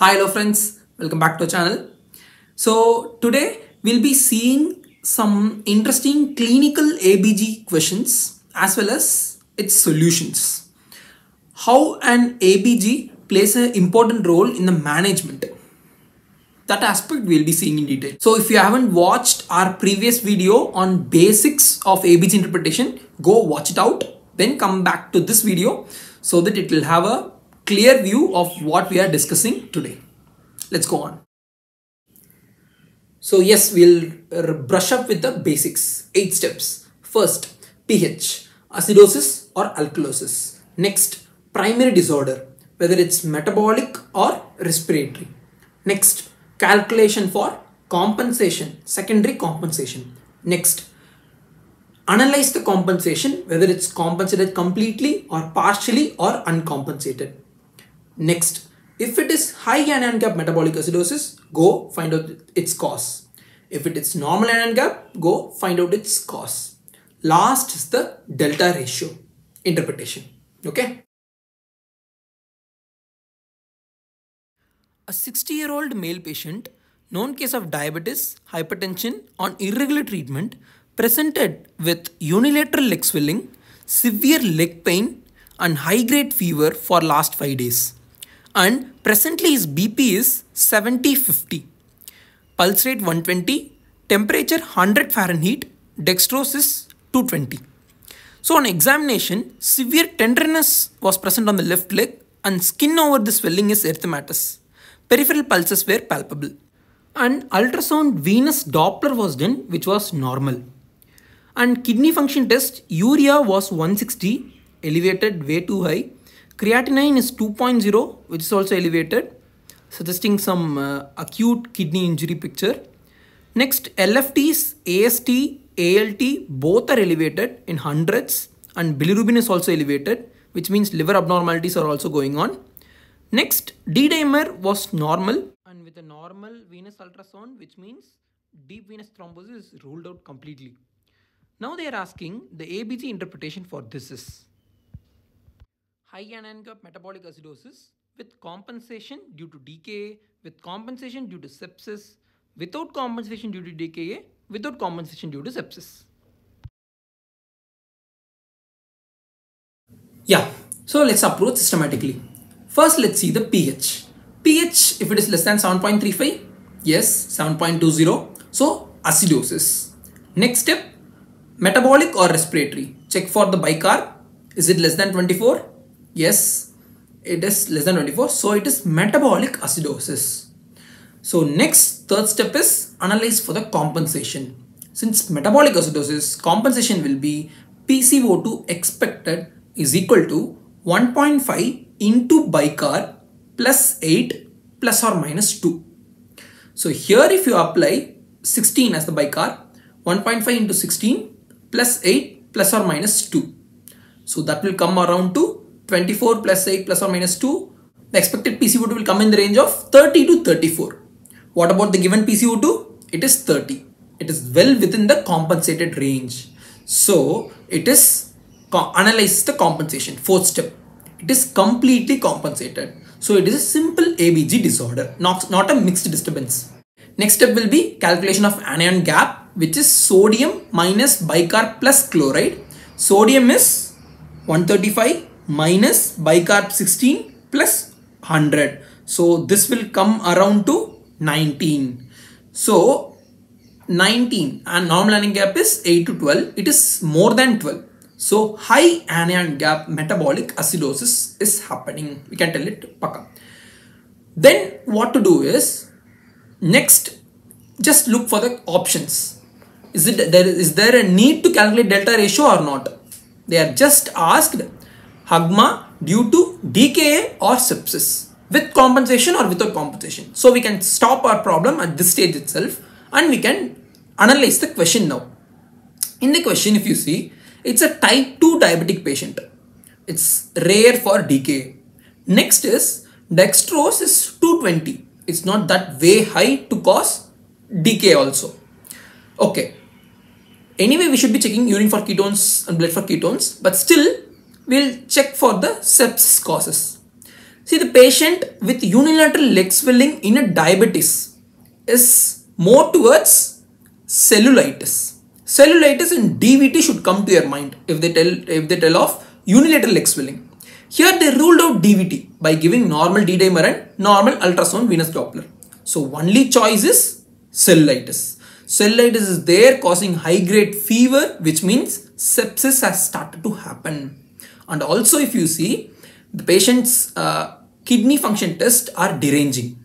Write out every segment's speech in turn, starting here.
Hi, hello friends, welcome back to our channel. So today we'll be seeing some interesting clinical ABG questions as well as its solutions. How an ABG plays an important role in the management. That aspect we'll be seeing in detail. So if you haven't watched our previous video on basics of ABG interpretation, go watch it out. Then come back to this video so that it will have a clear view of what we are discussing today. Let's go on. So yes, we'll uh, brush up with the basics. Eight steps. First, pH, acidosis or alkalosis. Next, primary disorder, whether it's metabolic or respiratory. Next, calculation for compensation, secondary compensation. Next, analyze the compensation, whether it's compensated completely or partially or uncompensated. Next, if it is high anion gap metabolic acidosis, go find out its cause. If it is normal anion gap, go find out its cause. Last is the delta ratio interpretation. Okay. A 60 year old male patient, known case of diabetes, hypertension on irregular treatment, presented with unilateral leg swelling, severe leg pain, and high grade fever for last 5 days. And presently his BP is 70 50, pulse rate 120, temperature 100 Fahrenheit, dextrose is 220. So on examination, severe tenderness was present on the left leg and skin over the swelling is erythematous. Peripheral pulses were palpable. And ultrasound venous Doppler was done which was normal. And kidney function test, urea was 160, elevated way too high. Creatinine is 2.0 which is also elevated, suggesting some uh, acute kidney injury picture. Next, LFTs, AST, ALT both are elevated in hundreds and bilirubin is also elevated which means liver abnormalities are also going on. Next, D-dimer was normal and with a normal venous ultrasound which means deep venous thrombosis is ruled out completely. Now they are asking the ABG interpretation for this is high anion gap metabolic acidosis with compensation due to DKA, with compensation due to sepsis, without compensation due to DKA, without compensation due to sepsis. Yeah, so let's approach systematically. First, let's see the pH. pH, if it is less than 7.35, yes, 7.20. So, acidosis. Next step, metabolic or respiratory. Check for the bicarb. Is it less than 24? Yes, it is less than 24. So, it is metabolic acidosis. So, next third step is analyze for the compensation. Since metabolic acidosis, compensation will be PCO2 expected is equal to 1.5 into bicarb plus 8 plus or minus 2. So here if you apply 16 as the bicarb, 1.5 into 16 plus 8 plus or minus 2. So that will come around to 24 plus 8 plus or minus 2. The expected PCO2 will come in the range of 30 to 34. What about the given PCO2? It is 30. It is well within the compensated range. So it is analyze the compensation. Fourth step it is completely compensated. So it is a simple ABG disorder, not, not a mixed disturbance. Next step will be calculation of anion gap, which is sodium minus bicarb plus chloride. Sodium is 135 minus bicarb 16 plus 100. So this will come around to 19. So 19 and normal anion gap is 8 to 12. It is more than 12. So high anion gap metabolic acidosis is happening. We can tell it paka. Then what to do is next just look for the options. Is it there is there a need to calculate delta ratio or not? They are just asked HAGMA due to DKA or sepsis with compensation or without compensation. So we can stop our problem at this stage itself and we can analyze the question now. In the question if you see it's a type 2 diabetic patient. It's rare for DKA. Next is dextrose is 220. It's not that way high to cause DKA also. Okay. Anyway, we should be checking urine for ketones and blood for ketones, but still we'll check for the sepsis causes. See the patient with unilateral leg swelling in a diabetes is more towards cellulitis. Cellulitis and DVT should come to your mind if they tell if they tell of unilateral leg swelling. Here they ruled out DVT by giving normal D-dimer and normal ultrasound venous Doppler. So only choice is cellulitis. Cellulitis is there causing high grade fever which means sepsis has started to happen. And also if you see the patient's uh, kidney function test are deranging.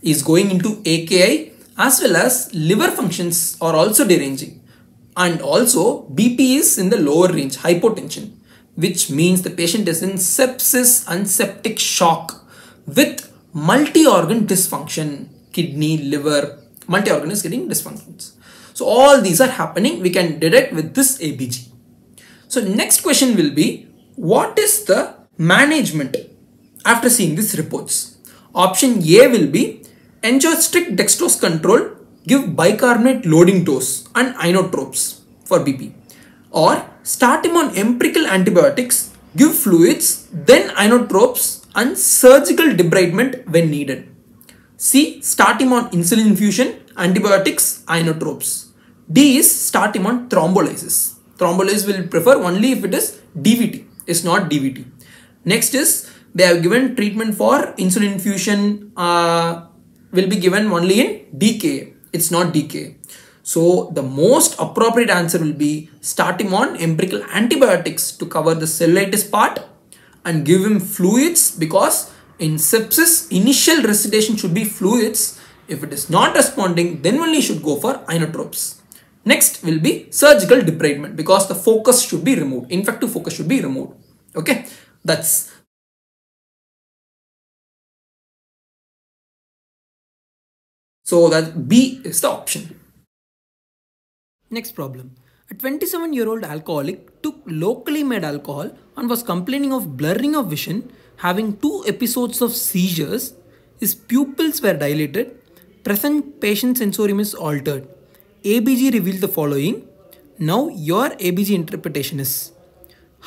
Is going into AKI as well as liver functions are also deranging. And also BP is in the lower range, hypotension, which means the patient is in sepsis and septic shock with multi-organ dysfunction, kidney, liver, multi-organ is getting dysfunctions. So all these are happening, we can detect with this ABG. So next question will be, what is the management after seeing these reports? Option A will be, ensure strict dextrose control, give bicarbonate loading dose and inotropes for BP. Or start him on empirical antibiotics, give fluids, then inotropes and surgical debridement when needed. C. Start him on insulin infusion, antibiotics, inotropes. D is start him on thrombolysis. Thrombolysis will prefer only if it is DVT, it's not DVT. Next is they have given treatment for insulin infusion uh, will be given only in DKA. It's not DKA. So the most appropriate answer will be start him on empirical antibiotics to cover the cellulitis part and give him fluids because in sepsis initial resuscitation should be fluids. If it is not responding then only should go for inotropes. Next will be surgical debridement because the focus should be removed. Infective focus should be removed. Okay, that's so that B is the option. Next problem. A 27 year old alcoholic took locally made alcohol and was complaining of blurring of vision, having two episodes of seizures. His pupils were dilated. Present patient sensorium is altered. ABG revealed the following. Now your ABG interpretation is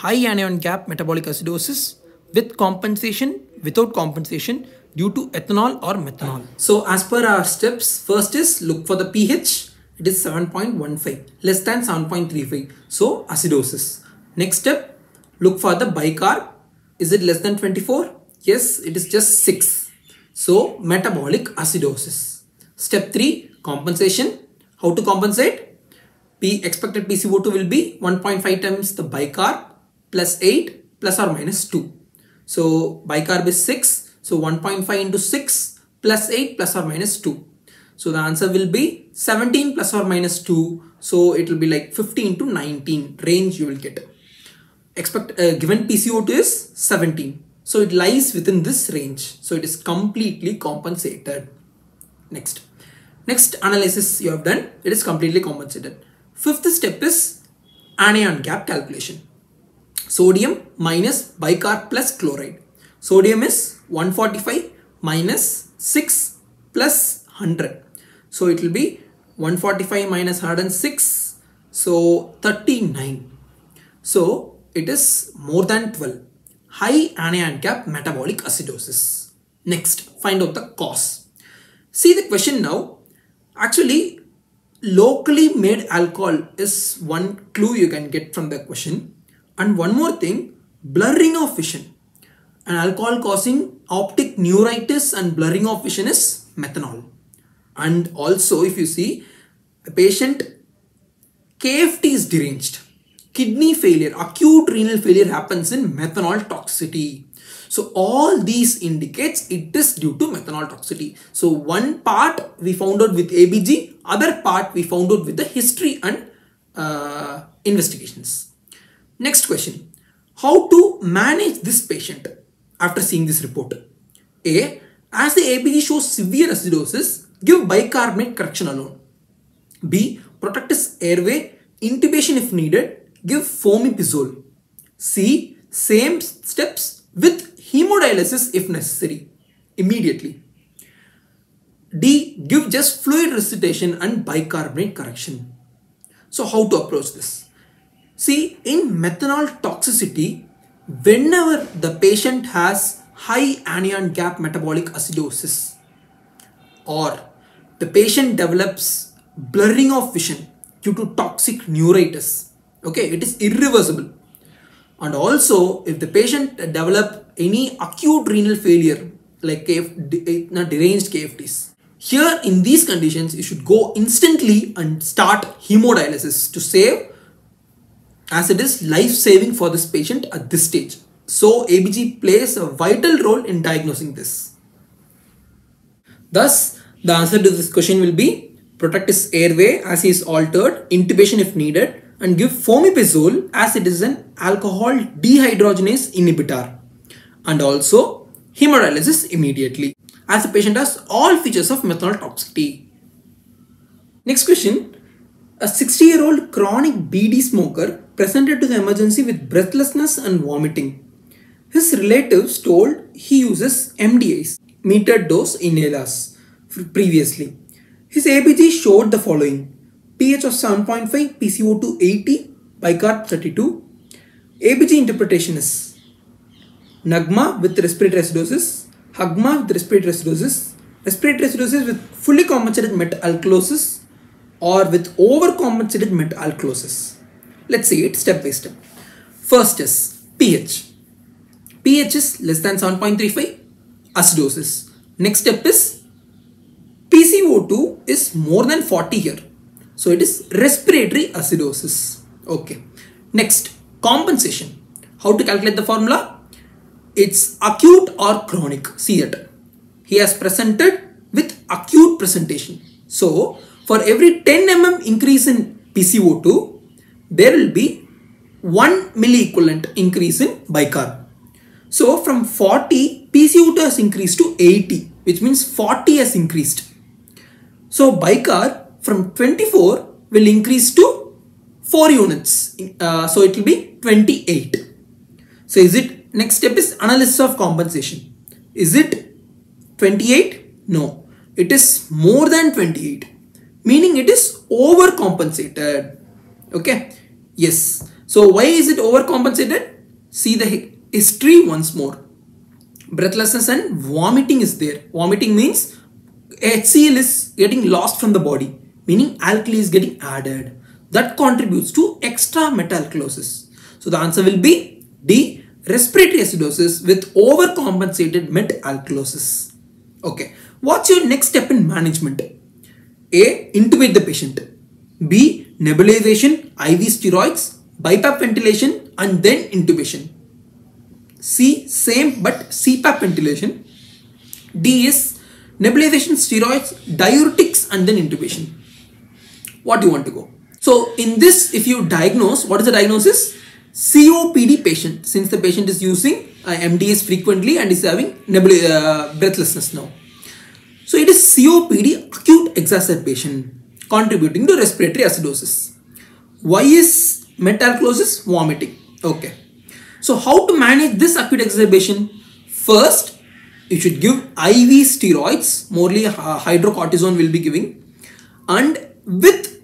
high anion gap metabolic acidosis with compensation, without compensation due to ethanol or methanol. So as per our steps, first is look for the pH. It is 7.15 less than 7.35. So acidosis. Next step, look for the bicarb. Is it less than 24? Yes, it is just 6. So metabolic acidosis. Step 3, compensation. How to compensate? P expected PCO2 will be 1.5 times the bicarb plus 8 plus or minus 2. So bicarb is 6. So 1.5 into 6 plus 8 plus or minus 2. So the answer will be 17 plus or minus 2. So it will be like 15 to 19 range you will get. Expect uh, given PCO2 is 17. So it lies within this range. So it is completely compensated. Next. Next analysis you have done, it is completely compensated. Fifth step is anion gap calculation. Sodium minus bicarb plus chloride. Sodium is 145 minus 6 plus 100. So it will be 145 minus 106. So 39. So it is more than 12. High anion gap metabolic acidosis. Next, find out the cause. See the question now. Actually, locally made alcohol is one clue you can get from the question. And one more thing, blurring of vision. An alcohol causing optic neuritis and blurring of vision is methanol. And also if you see, the patient KFT is deranged. Kidney failure, acute renal failure happens in methanol toxicity. So all these indicates it is due to methanol toxicity. So one part we found out with ABG, other part we found out with the history and uh, investigations. Next question. How to manage this patient after seeing this report? A. As the ABG shows severe acidosis, give bicarbonate correction alone. B. Protect his airway, intubation if needed, give fomepizole. C. Same steps with hemodialysis if necessary immediately. D. Give just fluid resuscitation and bicarbonate correction. So how to approach this? See in methanol toxicity, whenever the patient has high anion gap metabolic acidosis or the patient develops blurring of vision due to toxic neuritis okay it is irreversible and also if the patient develop any acute renal failure like KF, eh, not deranged KFTs here in these conditions you should go instantly and start hemodialysis to save as it is life-saving for this patient at this stage. So ABG plays a vital role in diagnosing this. Thus, the answer to this question will be protect his airway as he is altered, intubation if needed, and give fomepizole as it is an alcohol dehydrogenase inhibitor. And also hemodialysis immediately as the patient has all features of methanol toxicity. Next question. A 60 year old chronic BD smoker presented to the emergency with breathlessness and vomiting. His relatives told he uses MDIs, metered dose inhalers, previously. His ABG showed the following pH of 7.5, PCO2 80, bicarb 32. ABG interpretation is NAGMA with respiratory acidosis, HAGMA with respiratory acidosis, respiratory acidosis with fully compensated met alkalosis or with overcompensated met alkalosis. Let's see it step by step. First is pH. pH is less than 7.35 acidosis. Next step is PCO2 is more than 40 here. So it is respiratory acidosis. Okay. Next, compensation. How to calculate the formula? It's acute or chronic. See it. He has presented with acute presentation. So for every 10 mm increase in PCO2, there will be 1 milliequivalent increase in bicarb. So from 40, PCO2 has increased to 80, which means 40 has increased. So bicarb from 24 will increase to 4 units. Uh, so it will be 28. So is it, next step is analysis of compensation. Is it 28? No, it is more than 28, meaning it is overcompensated. Okay, Yes. So why is it overcompensated? See the history once more. Breathlessness and vomiting is there. Vomiting means HCl is getting lost from the body, meaning alkali is getting added. That contributes to extra metalkalosis. So the answer will be D. Respiratory acidosis with overcompensated metalkalosis. Okay. What's your next step in management? A. Intubate the patient. B nebulization, IV steroids, BiPAP ventilation and then intubation. C same but CPAP ventilation. D is nebulization, steroids, diuretics and then intubation. What do you want to go? So in this if you diagnose, what is the diagnosis? COPD patient since the patient is using uh, MDS frequently and is having uh, breathlessness now. So it is COPD acute exacerbation contributing to respiratory acidosis. Why is metalkalosis vomiting? Okay. So how to manage this acute exacerbation? First, you should give IV steroids, morely hydrocortisone will be giving and with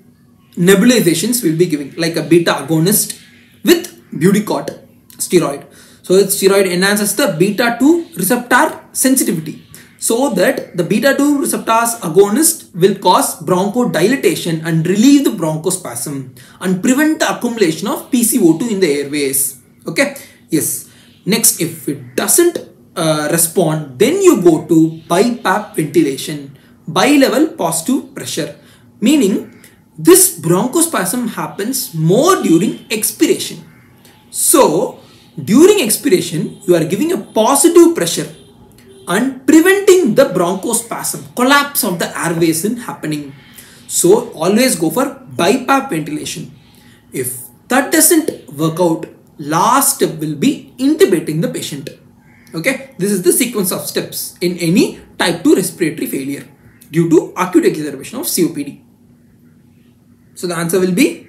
nebulizations will be giving like a beta agonist with Budecort steroid. So its steroid enhances the beta 2 receptor sensitivity so that the beta 2 receptors agonist will cause bronchodilation and relieve the bronchospasm and prevent the accumulation of PCO2 in the airways. Okay. Yes. Next, if it doesn't uh, respond, then you go to BiPAP ventilation, bi-level positive pressure, meaning this bronchospasm happens more during expiration. So, during expiration, you are giving a positive pressure and preventing the bronchospasm, collapse of the airways in happening. So always go for BiPAP ventilation. If that doesn't work out, last step will be intubating the patient. Okay, this is the sequence of steps in any type 2 respiratory failure due to acute exacerbation of COPD. So the answer will be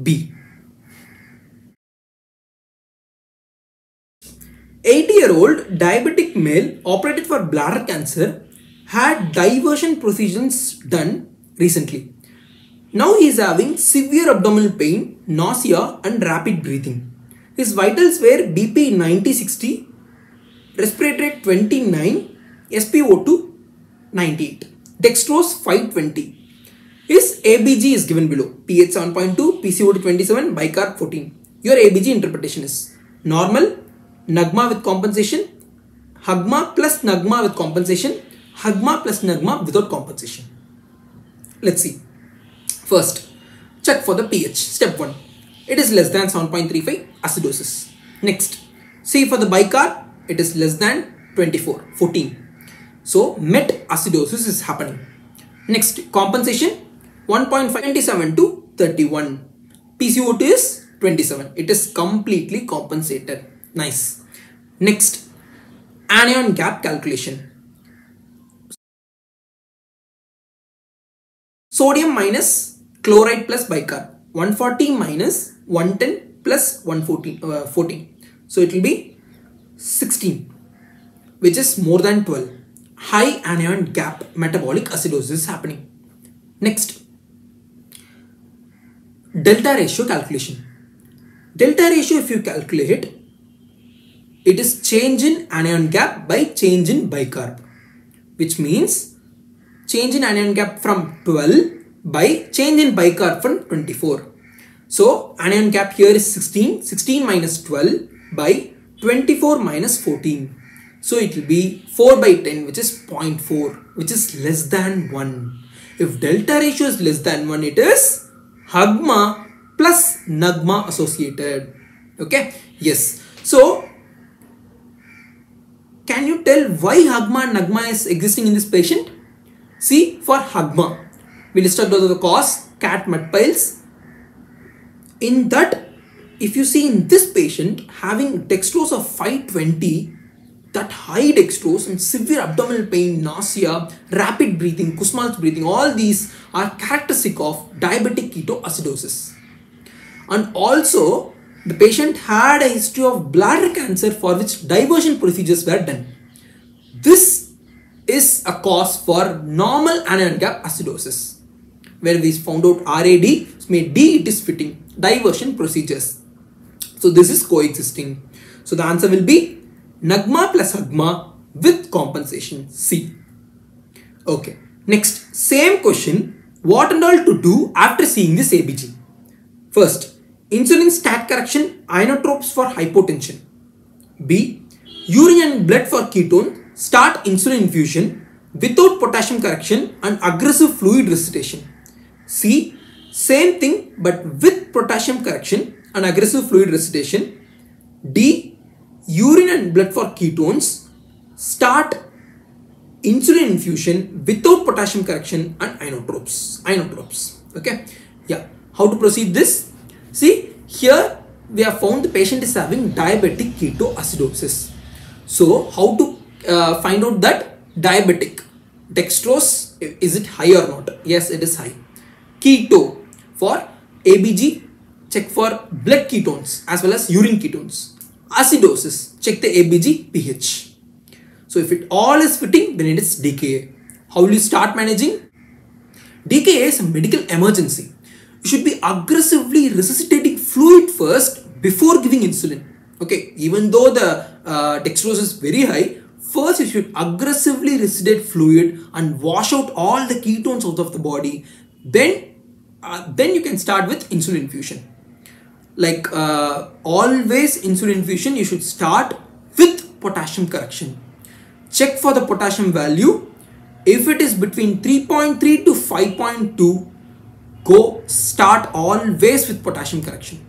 B. 80 year old diabetic male operated for bladder cancer had diversion procedures done recently. Now he is having severe abdominal pain, nausea and rapid breathing. His vitals were BP 90-60, respiratory rate 29, SpO2 98, dextrose 520. His ABG is given below pH 7.2, PCO2 27, bicarb 14. Your ABG interpretation is normal, NAGMA with compensation, HAGMA plus NAGMA with compensation, HAGMA plus NAGMA without compensation. Let's see. First, check for the pH. Step 1. It is less than 7.35 acidosis. Next, see for the bicarb, it is less than 24, 14. So, met acidosis is happening. Next, compensation 1.57 to 31. PCO2 is 27. It is completely compensated. Nice. Next, anion gap calculation. Sodium minus chloride plus bicarb. 140 minus 110 plus 114. Uh, 14. So it will be 16 which is more than 12. High anion gap metabolic acidosis is happening. Next, delta ratio calculation. Delta ratio if you calculate, it is change in anion gap by change in bicarb, which means change in anion gap from 12 by change in bicarb from 24. So anion gap here is 16, 16 minus 12 by 24 minus 14. So it will be 4 by 10 which is 0.4 which is less than 1. If delta ratio is less than 1 it is Hagma plus Nagma associated. Okay. Yes. So can you tell why Hagma and Nagma is existing in this patient? See for Hagma we listed out the cause cat mud piles. In that if you see in this patient having dextrose of 520 that high dextrose and severe abdominal pain, nausea, rapid breathing, Kussmaul's breathing, all these are characteristic of diabetic ketoacidosis. And also, the patient had a history of bladder cancer for which diversion procedures were done. This is a cause for normal anion gap acidosis, where we found out RAD, made D it is fitting, diversion procedures. So this is coexisting. So the answer will be Nagma plus Hagma with compensation C. Okay. Next, same question. What and all to do after seeing this ABG? First, insulin stat correction inotropes for hypotension. B. Urine and blood for ketone. Start insulin infusion without potassium correction and aggressive fluid resuscitation. C. Same thing but with potassium correction and aggressive fluid resuscitation. D. Urine and blood for ketones. Start insulin infusion without potassium correction and inotropes. Inotropes. Okay. Yeah. How to proceed this? See here we have found the patient is having diabetic ketoacidosis. So how to uh, find out that diabetic dextrose is it high or not? Yes, it is high. Keto for ABG check for blood ketones as well as urine ketones. Acidosis check the ABG pH. So if it all is fitting then it is DKA. How will you start managing? DKA is a medical emergency. You should be aggressively resuscitating fluid first before giving insulin. Okay, even though the uh, dextrose is very high, first you should aggressively resuscitate fluid and wash out all the ketones out of the body. Then, uh, then you can start with insulin infusion. Like uh, always insulin infusion, you should start with potassium correction. Check for the potassium value. If it is between 3.3 to 5.2, go start always with potassium correction.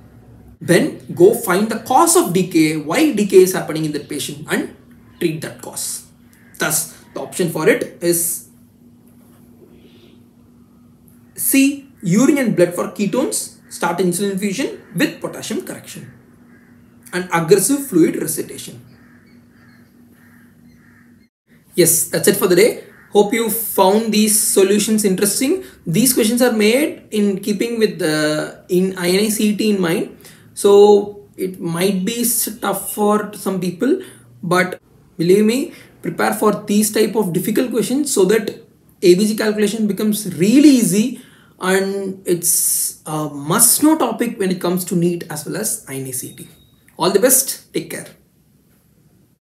Then go find the cause of DKA, why DKA is happening in the patient and treat that cause. Thus, the option for it is C. Urine and blood for ketones, start insulin infusion with potassium correction and aggressive fluid resuscitation. Yes, that's it for the day. Hope you found these solutions interesting. These questions are made in keeping with the in INICET in mind. So it might be tough for some people, but believe me, prepare for these type of difficult questions so that ABG calculation becomes really easy and it's a must know topic when it comes to NEET as well as INICET. All the best. Take care.